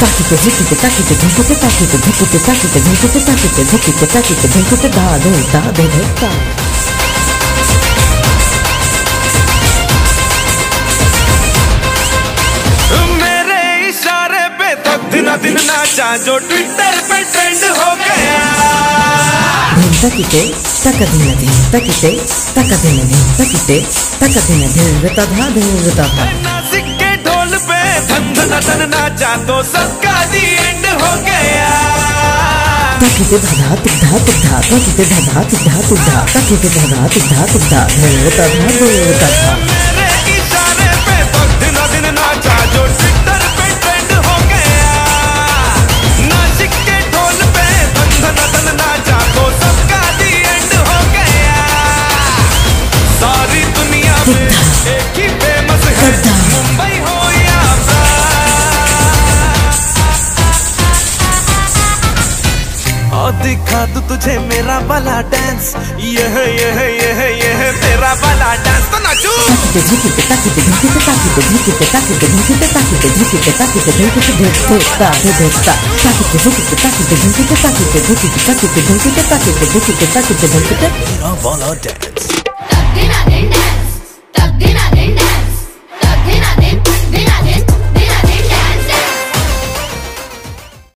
ताकिते झुकिते ताकिते झुकिते ताकिते झुकिते ताकिते झुकिते ताकिते झुकिते ताकिते झुकिते धा धे धा धे धे ता मेरे इशारे पे तो दिन दिन नाचा जो ट्विटर पे ट्रेंड हो गया। धिन तक दिन धिन ताकिते तक दिन धिन ताकिते तक दिन धिन ऋता धा धिन ऋता धा नासिक के ढोल पे धन धन धन नाचा तो सबका दी एंड हो गया तकिते धा धा तिक तकिते तिक तुधा ताकिते तकिते धा तिक धा तिक धा ताकिते धा धा तिक धा तिक धा धिन दिखा तू तुझे मेरा वाला डांस ये है ये है ये है ये है तेरा वाला डांस तो नाचू। तेरा वाला डांस